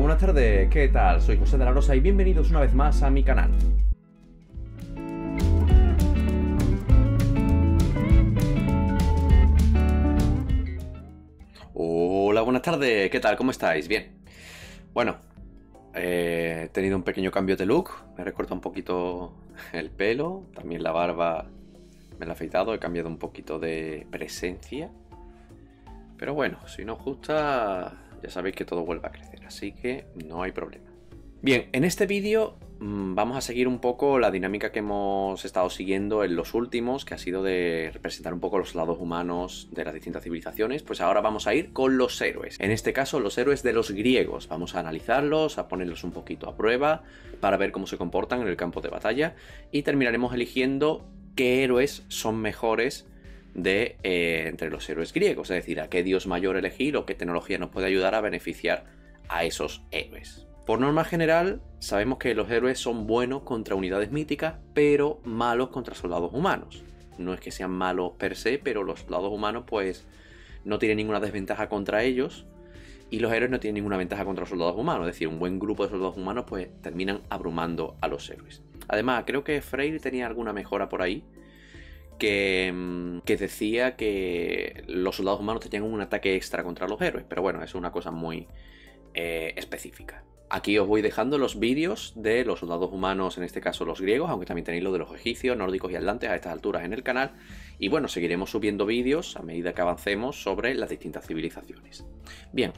Buenas tardes, ¿qué tal? Soy José de la Rosa y bienvenidos una vez más a mi canal. Hola, buenas tardes, ¿qué tal? ¿Cómo estáis? Bien. Bueno, eh, he tenido un pequeño cambio de look, me he recortado un poquito el pelo, también la barba me la he afeitado, he cambiado un poquito de presencia. Pero bueno, si no os gusta, ya sabéis que todo vuelve a crecer, así que no hay problema. Bien, en este vídeo mm, vamos a seguir un poco la dinámica que hemos estado siguiendo en los últimos, que ha sido de representar un poco los lados humanos de las distintas civilizaciones, pues ahora vamos a ir con los héroes. En este caso, los héroes de los griegos. Vamos a analizarlos, a ponerlos un poquito a prueba, para ver cómo se comportan en el campo de batalla, y terminaremos eligiendo qué héroes son mejores de eh, entre los héroes griegos, es decir, a qué dios mayor elegir o qué tecnología nos puede ayudar a beneficiar a esos héroes. Por norma general, sabemos que los héroes son buenos contra unidades míticas, pero malos contra soldados humanos. No es que sean malos per se, pero los soldados humanos pues no tienen ninguna desventaja contra ellos y los héroes no tienen ninguna ventaja contra los soldados humanos. Es decir, un buen grupo de soldados humanos pues terminan abrumando a los héroes. Además, creo que Freyr tenía alguna mejora por ahí que, mm, que, decía que los soldados humanos tenían un ataque extra contra los héroes, pero bueno, es una cosa muy eh, específica. Aquí os voy dejando los vídeos de los soldados humanos, en este caso los griegos, aunque también tenéis lo de los egipcios, nórdicos y atlantes a estas alturas en el canal. Y bueno, seguiremos subiendo vídeos a medida que avancemos sobre las distintas civilizaciones. Bien,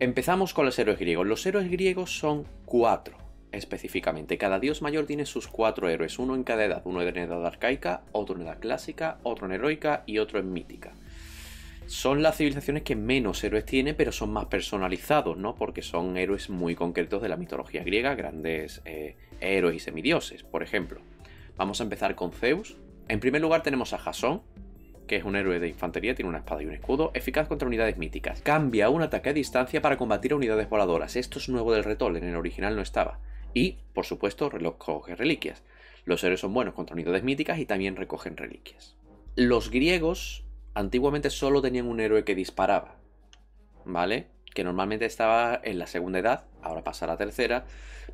empezamos con los héroes griegos. Los héroes griegos son cuatro específicamente. Cada dios mayor tiene sus cuatro héroes, uno en cada edad, uno en edad arcaica, otro en edad clásica, otro en heroica y otro en mítica. Son las civilizaciones que menos héroes tienen, pero son más personalizados, ¿no? Porque son héroes muy concretos de la mitología griega, grandes eh, héroes y semidioses, por ejemplo. Vamos a empezar con Zeus. En primer lugar tenemos a Jasón, que es un héroe de infantería, tiene una espada y un escudo, eficaz contra unidades míticas. Cambia un ataque a distancia para combatir a unidades voladoras. Esto es nuevo del retol, en el original no estaba. Y, por supuesto, recoge reliquias. Los héroes son buenos contra unidades míticas y también recogen reliquias. Los griegos antiguamente solo tenían un héroe que disparaba, ¿vale? Que normalmente estaba en la segunda edad, ahora pasa a la tercera,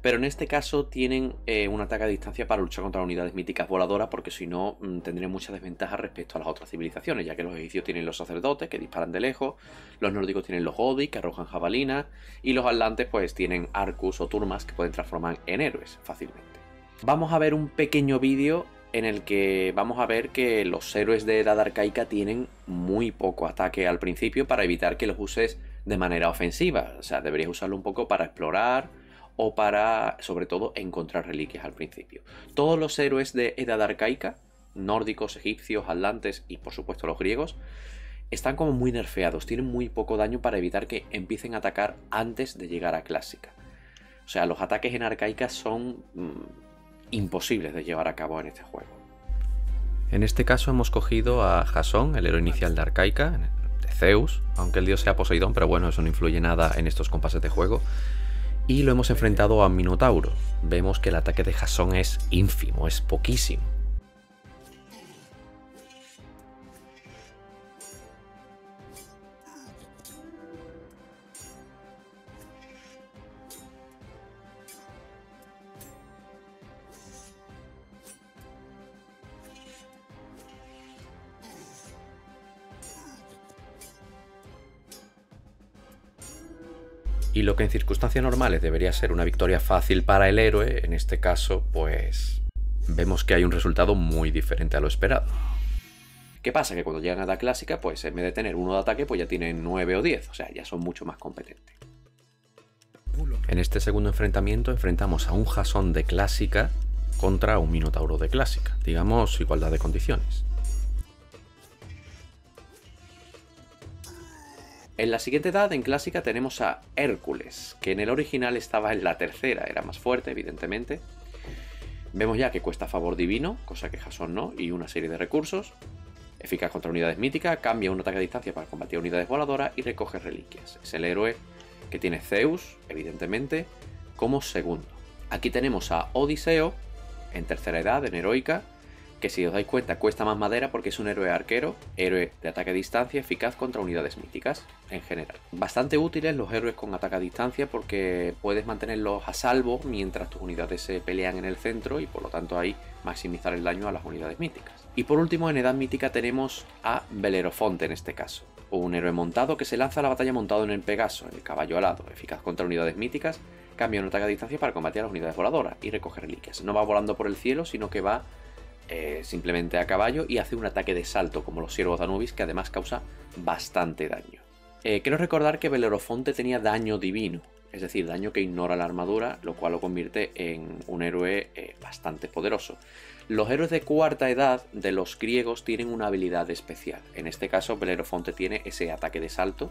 pero en este caso tienen eh, un ataque a distancia para luchar contra unidades míticas voladoras, porque si no mm, tendrían mucha desventaja respecto a las otras civilizaciones, ya que los egipcios tienen los sacerdotes que disparan de lejos, los nórdicos tienen los Godi que arrojan jabalinas, y los atlantes pues tienen arcus o turmas que pueden transformar en héroes fácilmente. Vamos a ver un pequeño vídeo en el que vamos a ver que los héroes de edad arcaica tienen muy poco ataque al principio para evitar que los uses de manera ofensiva. O sea, deberías usarlo un poco para explorar o para, sobre todo, encontrar reliquias al principio. Todos los héroes de edad arcaica, nórdicos, egipcios, atlantes y por supuesto los griegos, están como muy nerfeados, tienen muy poco daño para evitar que empiecen a atacar antes de llegar a clásica. O sea, los ataques en arcaica son mm, imposibles de llevar a cabo en este juego. En este caso hemos cogido a Jasón, el héroe inicial de Arcaica, de Zeus, aunque el dios sea Poseidón, pero bueno, eso no influye nada en estos compases de juego. Y lo hemos enfrentado a Minotauro. Vemos que el ataque de Jasón es ínfimo, es poquísimo. Y lo que en circunstancias normales debería ser una victoria fácil para el héroe, en este caso, pues vemos que hay un resultado muy diferente a lo esperado. ¿Qué pasa? Que cuando llegan a la clásica, pues en vez de tener uno de ataque, pues ya tienen 9 o 10, o sea, ya son mucho más competentes. En este segundo enfrentamiento enfrentamos a un Jasón de clásica contra un Minotauro de clásica, digamos igualdad de condiciones. En la siguiente edad, en clásica, tenemos a Hércules, que en el original estaba en la tercera, era más fuerte, evidentemente. Vemos ya que cuesta favor divino, cosa que Jason no, y una serie de recursos. Eficaz contra unidades míticas, cambia un ataque a distancia para combatir unidades voladoras y recoge reliquias. Es el héroe que tiene Zeus, evidentemente, como segundo. Aquí tenemos a Odiseo, en tercera edad, en heroica, que si os dais cuenta cuesta más madera porque es un héroe arquero, héroe de ataque a distancia, eficaz contra unidades míticas en general. Bastante útiles los héroes con ataque a distancia porque puedes mantenerlos a salvo mientras tus unidades se pelean en el centro y por lo tanto ahí maximizar el daño a las unidades míticas. Y por último en edad mítica tenemos a Belerofonte en este caso, un héroe montado que se lanza a la batalla montado en el Pegaso, en el caballo alado, eficaz contra unidades míticas, cambia un ataque a distancia para combatir a las unidades voladoras y recoger reliquias. No va volando por el cielo, sino que va eh, simplemente a caballo y hace un ataque de salto como los siervos de Anubis que además causa bastante daño. Eh, quiero recordar que Belerofonte tenía daño divino, es decir, daño que ignora la armadura, lo cual lo convierte en un héroe eh, bastante poderoso. Los héroes de cuarta edad de los griegos tienen una habilidad especial. En este caso, Belerofonte tiene ese ataque de salto.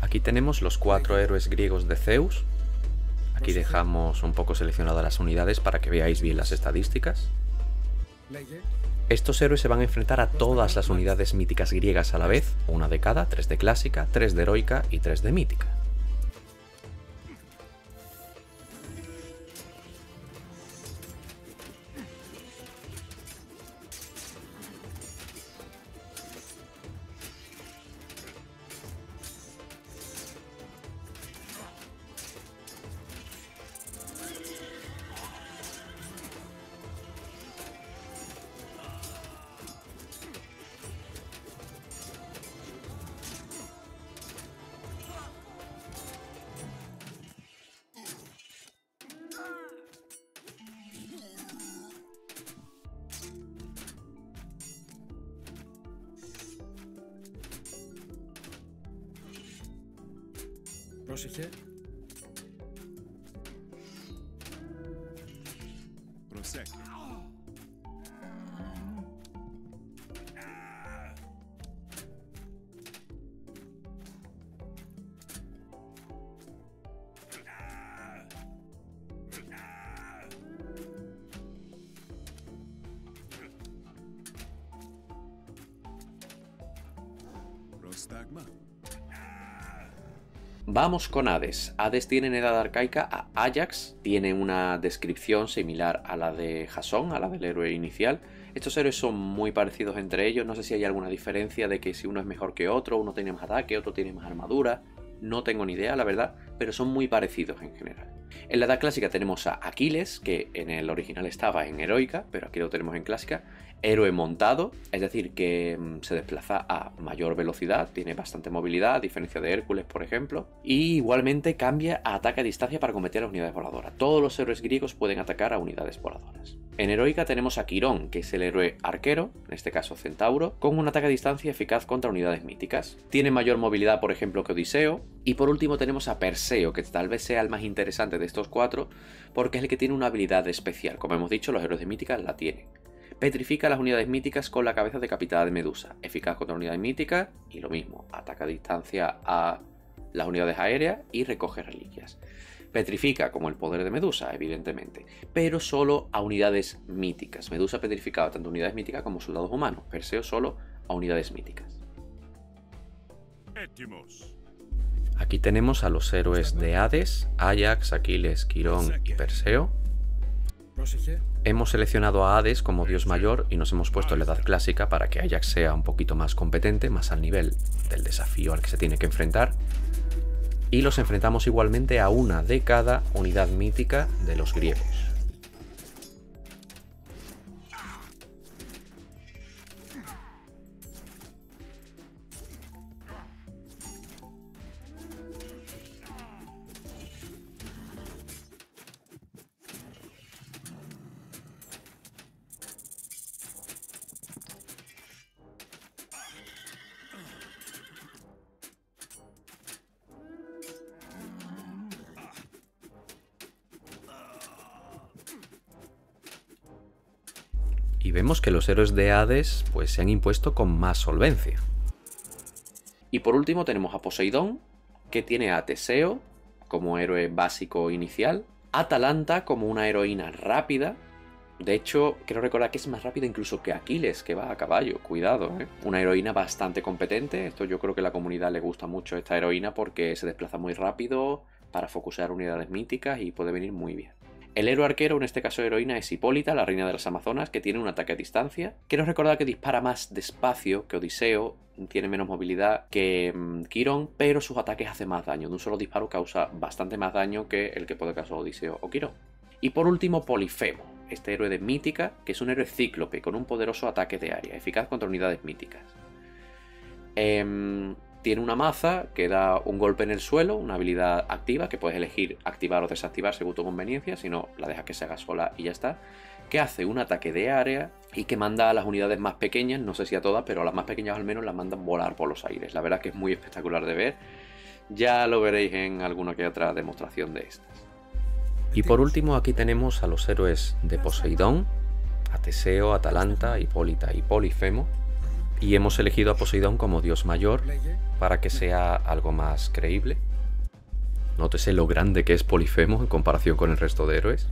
Aquí tenemos los cuatro héroes griegos de Zeus. Aquí dejamos un poco seleccionadas las unidades para que veáis bien las estadísticas. Estos héroes se van a enfrentar a todas las unidades míticas griegas a la vez, una de cada, tres de clásica, tres de heroica y tres de mítica. Proszę cię. Prosecco. Prostagma. Vamos con Hades. Hades tiene en edad arcaica a Ajax, tiene una descripción similar a la de Jason, a la del héroe inicial. Estos héroes son muy parecidos entre ellos, no sé si hay alguna diferencia de que si uno es mejor que otro, uno tiene más ataque, otro tiene más armadura, no tengo ni idea, la verdad, pero son muy parecidos en general. En la edad clásica tenemos a Aquiles, que en el original estaba en heroica, pero aquí lo tenemos en clásica. Héroe montado, es decir, que mm, se desplaza a mayor velocidad, tiene bastante movilidad, a diferencia de Hércules, por ejemplo. Y igualmente cambia a ataque a distancia para combatir a unidades voladoras. Todos los héroes griegos pueden atacar a unidades voladoras. En heroica tenemos a Quirón, que es el héroe arquero, en este caso centauro, con un ataque a distancia eficaz contra unidades míticas. Tiene mayor movilidad, por ejemplo, que Odiseo. Y por último tenemos a Perseo, que tal vez sea el más interesante de estos cuatro, porque es el que tiene una habilidad especial. Como hemos dicho, los héroes de míticas la tienen. Petrifica las unidades míticas con la cabeza decapitada de Medusa, eficaz contra unidades míticas y lo mismo, ataca a distancia a las unidades aéreas y recoge reliquias. Petrifica como el poder de Medusa, evidentemente, pero solo a unidades míticas. Medusa petrificaba tanto unidades míticas como soldados humanos, Perseo solo a unidades míticas. Aquí tenemos a los héroes de Hades, Ajax, Aquiles, Quirón y Perseo. Hemos seleccionado a Hades como dios mayor y nos hemos puesto en la edad clásica para que Ajax sea un poquito más competente, más al nivel del desafío al que se tiene que enfrentar. Y los enfrentamos igualmente a una de cada unidad mítica de los griegos. Y vemos que los héroes de Hades pues, se han impuesto con más solvencia. Y por último tenemos a Poseidón, que tiene a Teseo como héroe básico inicial, Atalanta como una heroína rápida, de hecho, quiero recordar que es más rápida incluso que Aquiles, que va a caballo. Cuidado, ¿eh? Una heroína bastante competente. Esto yo creo que a la comunidad le gusta mucho esta heroína porque se desplaza muy rápido para focusar unidades míticas y puede venir muy bien. El héroe arquero, en este caso heroína, es Hipólita, la reina de las Amazonas, que tiene un ataque a distancia. Quiero recordar que dispara más despacio que Odiseo, tiene menos movilidad que mm, Quirón, pero sus ataques hacen más daño. De un solo disparo causa bastante más daño que el que puede causar Odiseo o Quirón. Y por último, Polifemo, este héroe de Mítica, que es un héroe cíclope con un poderoso ataque de área, eficaz contra unidades míticas. Em, tiene una maza que da un golpe en el suelo, una habilidad activa que puedes elegir activar o desactivar según tu conveniencia, si no la dejas que se haga sola y ya está, que hace un ataque de área y que manda a las unidades más pequeñas, no sé si a todas, pero a las más pequeñas al menos las mandan volar por los aires. La verdad que es muy espectacular de ver, ya lo veréis en alguna que otra demostración de estas. Y por último aquí tenemos a los héroes de Poseidón, a Teseo, Atalanta, Hipólita y Polifemo, y hemos elegido a Poseidón como dios mayor para que sea algo más creíble. Nótese lo grande que es Polifemo en comparación con el resto de héroes.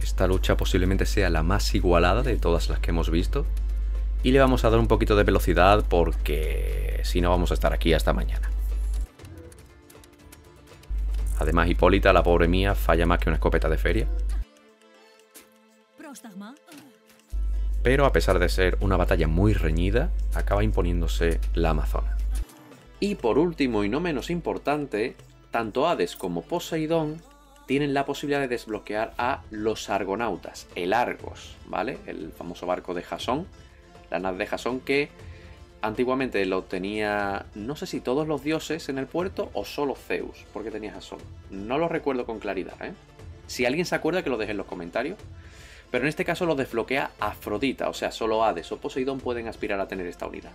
Esta lucha posiblemente sea la más igualada de todas las que hemos visto. Y le vamos a dar un poquito de velocidad porque si no vamos a estar aquí hasta mañana. Además, Hipólita, la pobre mía, falla más que una escopeta de feria. Pero a pesar de ser una batalla muy reñida, acaba imponiéndose la Amazona. Y por último y no menos importante, tanto Hades como Poseidón tienen la posibilidad de desbloquear a los Argonautas, el Argos, ¿vale? El famoso barco de Jasón, la nave de Jasón que antiguamente lo tenía, no sé si todos los dioses en el puerto o solo Zeus, porque tenía Jasón. No lo recuerdo con claridad, ¿eh? Si alguien se acuerda que lo deje en los comentarios. Pero en este caso lo desbloquea Afrodita, o sea, solo Hades o Poseidón pueden aspirar a tener esta unidad.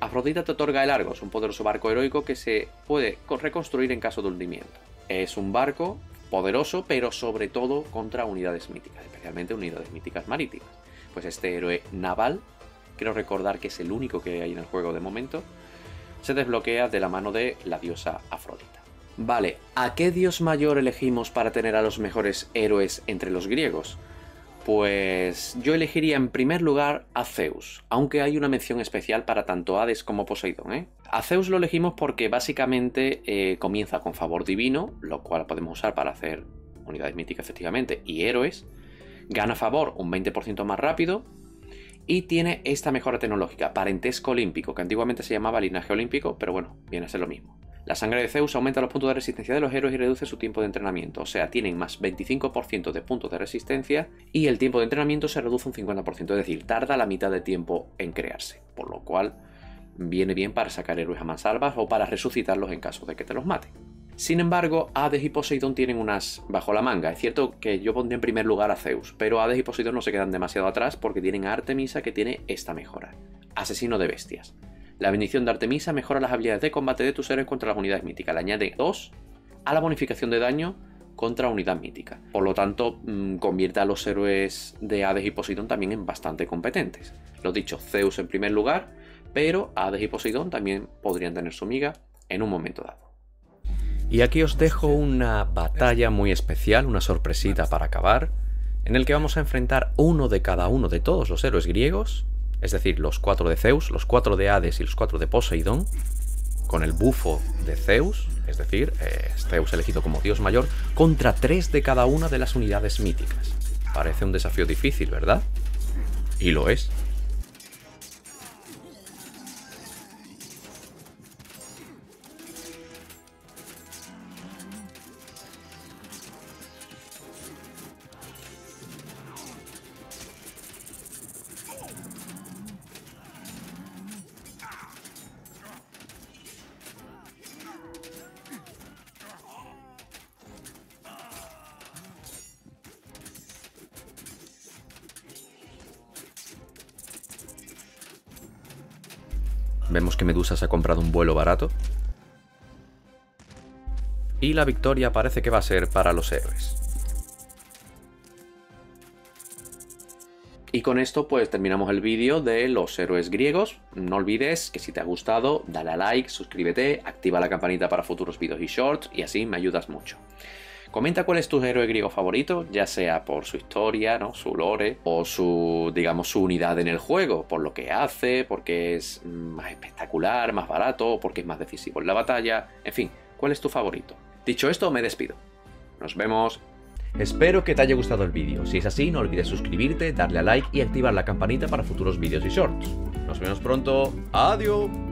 Afrodita te otorga el Argos, un poderoso barco heroico que se puede reconstruir en caso de hundimiento. Es un barco poderoso, pero sobre todo contra unidades míticas, especialmente unidades míticas marítimas. Pues este héroe naval, quiero recordar que es el único que hay en el juego de momento, se desbloquea de la mano de la diosa Afrodita. Vale, ¿a qué dios mayor elegimos para tener a los mejores héroes entre los griegos? Pues yo elegiría en primer lugar a Zeus, aunque hay una mención especial para tanto Hades como Poseidón. ¿eh? A Zeus lo elegimos porque básicamente eh, comienza con favor divino, lo cual podemos usar para hacer unidades míticas efectivamente, y héroes. Gana favor un 20% más rápido, y tiene esta mejora tecnológica, parentesco olímpico, que antiguamente se llamaba linaje olímpico, pero bueno, viene a ser lo mismo. La sangre de Zeus aumenta los puntos de resistencia de los héroes y reduce su tiempo de entrenamiento, o sea, tienen más 25% de puntos de resistencia y el tiempo de entrenamiento se reduce un 50%, es decir, tarda la mitad de tiempo en crearse, por lo cual viene bien para sacar héroes a mansalvas o para resucitarlos en caso de que te los maten. Sin embargo, Hades y Poseidón tienen unas bajo la manga. Es cierto que yo pondría en primer lugar a Zeus, pero Hades y Poseidón no se quedan demasiado atrás porque tienen a Artemisa que tiene esta mejora. Asesino de bestias. La bendición de Artemisa mejora las habilidades de combate de tus héroes contra las unidades míticas. Le añade 2 a la bonificación de daño contra unidad mítica. Por lo tanto, mm, convierte a los héroes de Hades y Poseidón también en bastante competentes. Lo dicho, Zeus en primer lugar, pero Hades y Poseidón también podrían tener su miga en un momento dado. Y aquí os dejo una batalla muy especial, una sorpresita para acabar, en el que vamos a enfrentar uno de cada uno de todos los héroes griegos es decir, los cuatro de Zeus, los cuatro de Hades y los cuatro de Poseidón, con el bufo de Zeus, es decir, eh, Zeus elegido como dios mayor, contra tres de cada una de las unidades míticas. Parece un desafío difícil, ¿verdad? Y lo es. Vemos que Medusa se ha comprado un vuelo barato. Y la victoria parece que va a ser para los héroes. Y con esto pues terminamos el vídeo de los héroes griegos. No olvides que si te ha gustado, dale a like, suscríbete, activa la campanita para futuros vídeos y shorts y así me ayudas mucho. Comenta cuál es tu héroe griego favorito, ya sea por su historia, ¿no? su lore, o su, digamos, su unidad en el juego, por lo que hace, porque es más espectacular, más barato, porque es más decisivo en la batalla, en fin, ¿cuál es tu favorito? Dicho esto, me despido. Nos vemos. Espero que te haya gustado el vídeo. Si es así, no olvides suscribirte, darle a like y activar la campanita para futuros vídeos y shorts. Nos vemos pronto. Adiós.